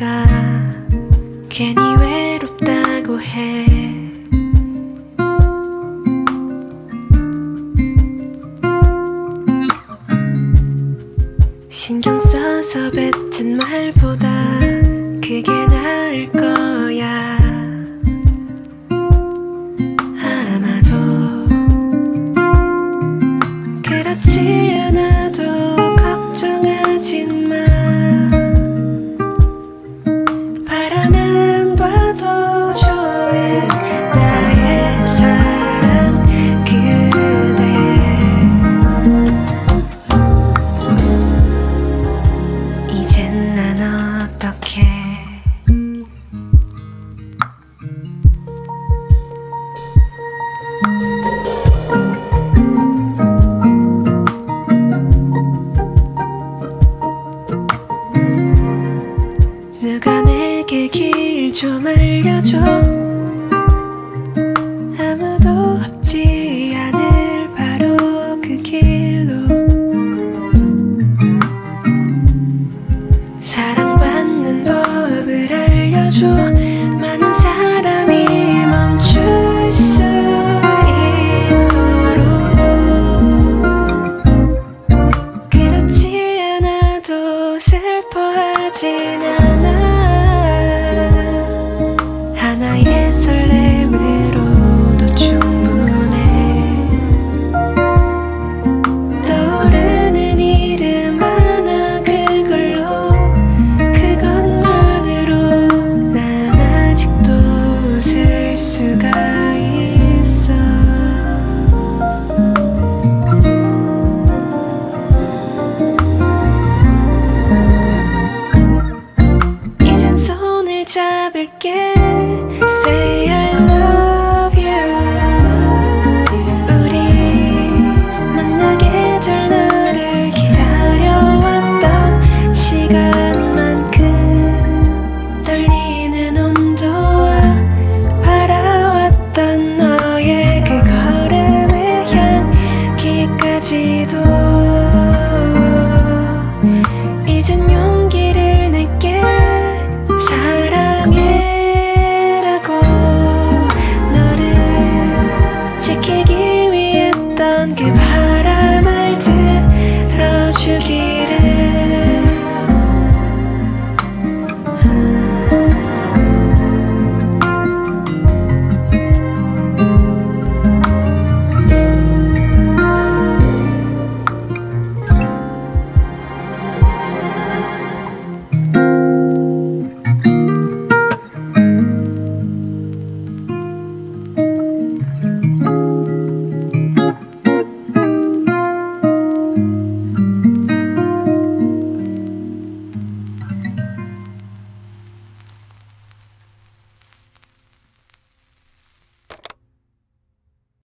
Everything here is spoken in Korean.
내가 괜히 외롭다고 해. 신경 써서 뱉은 말보다 그게 나을 것 즐겨줘. 아무도 없지 않을 바로 그 길로. 사랑받는 법을 알려줘.